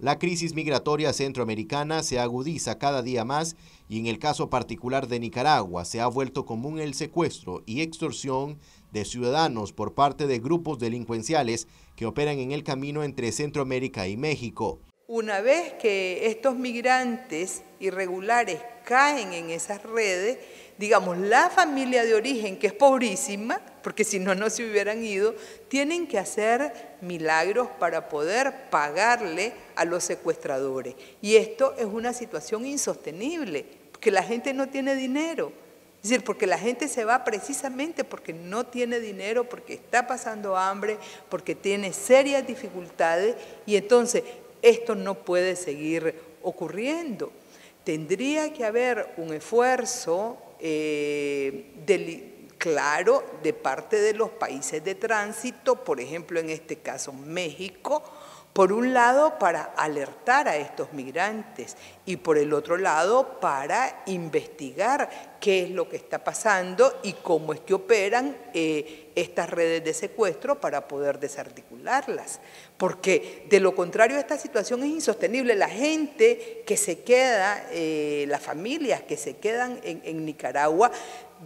La crisis migratoria centroamericana se agudiza cada día más y en el caso particular de Nicaragua se ha vuelto común el secuestro y extorsión de ciudadanos por parte de grupos delincuenciales que operan en el camino entre Centroamérica y México. Una vez que estos migrantes irregulares caen en esas redes, digamos, la familia de origen, que es pobrísima, porque si no, no se hubieran ido, tienen que hacer milagros para poder pagarle a los secuestradores. Y esto es una situación insostenible, porque la gente no tiene dinero. Es decir, porque la gente se va precisamente porque no tiene dinero, porque está pasando hambre, porque tiene serias dificultades y entonces esto no puede seguir ocurriendo. Tendría que haber un esfuerzo eh, claro de parte de los países de tránsito, por ejemplo en este caso México, por un lado, para alertar a estos migrantes y por el otro lado, para investigar qué es lo que está pasando y cómo es que operan eh, estas redes de secuestro para poder desarticularlas. Porque de lo contrario, esta situación es insostenible. La gente que se queda, eh, las familias que se quedan en, Nicaragua,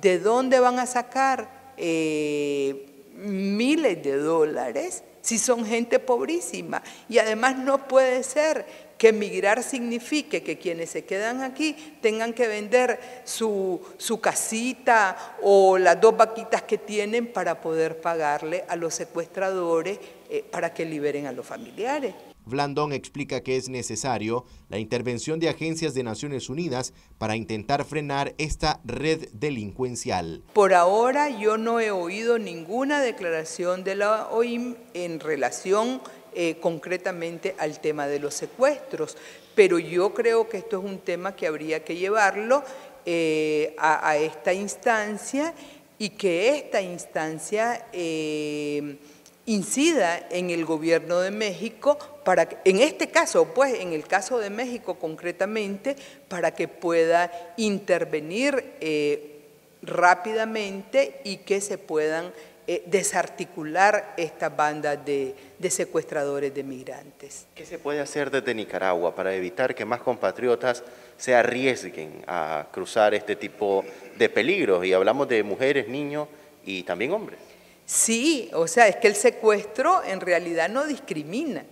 ¿de dónde van a sacar eh, miles de dólares? si son gente pobrísima. Y además no puede ser que emigrar signifique que quienes se quedan aquí tengan que vender su, su, casita o las dos vaquitas que tienen para poder pagarle a los secuestradores eh, para que liberen a los familiares. Blandón explica que es necesario la intervención de agencias de Naciones Unidas para intentar frenar esta red delincuencial. Por ahora yo no he oído ninguna declaración de la OIM en relación eh, concretamente al tema de los secuestros, pero yo creo que esto es un tema que habría que llevarlo eh, a, esta instancia y que esta instancia... Eh, incida en el gobierno de México para en este caso, pues en el caso de México concretamente, para que pueda intervenir eh, rápidamente y que se puedan eh, desarticular estas bandas de, de, secuestradores de migrantes. ¿Qué se puede hacer desde Nicaragua para evitar que más compatriotas se arriesguen a cruzar este tipo de peligros? Y hablamos de mujeres, niños y también hombres. Sí, o sea, es que el secuestro en realidad no discrimina.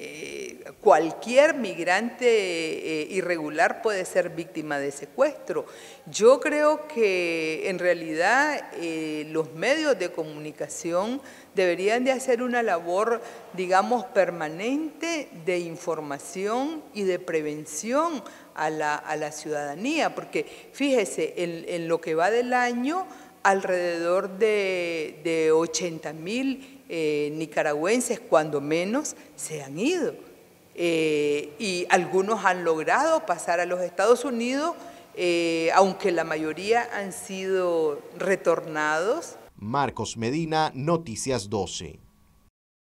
Eh, cualquier migrante eh, irregular puede ser víctima de secuestro. Yo creo que en realidad eh, los medios de comunicación deberían de hacer una labor, digamos, permanente de información y de prevención a la, ciudadanía, porque fíjese, en lo que va del año, alrededor de, de 80 mil eh, nicaragüenses, cuando menos, se han ido. Eh, y algunos han logrado pasar a los Estados Unidos, eh, aunque la mayoría han sido retornados. Marcos Medina, Noticias 12.